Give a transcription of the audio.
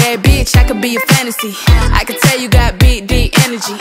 Bad bitch, I could be a fantasy. I could tell you got big, deep energy.